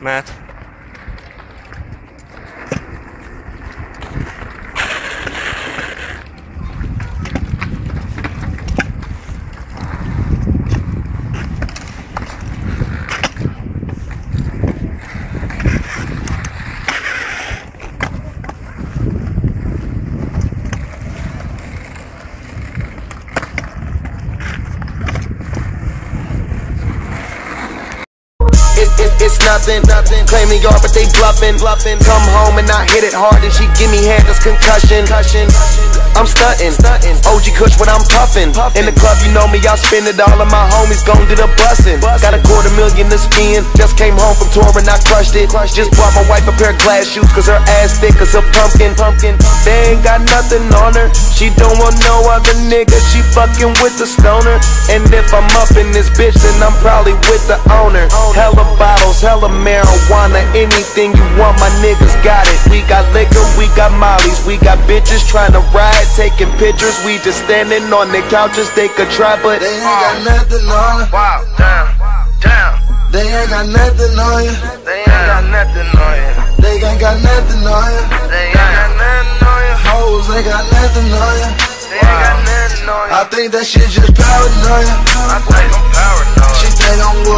Matt. It, it, it's nothing, nothing. Claim they are, but they bluffing, bluffing. Come home and I hit it hard, and she give me hand that's concussion. concussion. I'm stunting. OG Kush when I'm puffing. In the club, you know me, I spend it all. Of my homies gon' do the bussin'. Got a quarter million to spend. Just came home from touring, I crushed it. Just bought my wife a pair of glass shoes, cause her ass thick as a pumpkin. pumpkin. They ain't got nothing on her. She don't want no other nigga. She fucking with the stoner. And if I'm up in this bitch, then I'm probably with the owner. Hella bottles, hella marijuana, anything you want, my niggas got it. We got liquor, we got mollies, we got bitches trying to ride, taking pictures. We just standing on the couches, they could try, but They ain't got nothing on you. wow, damn, damn. They ain't got nothing on you. They ain't got nothing on you. They ain't got nothing on you. They ain't got nothing on you. Hoes ain't got nothing on you. They ain't got nothing on you. I think that shit just paranoia. I think I'm paranoid. She think I'm with another one.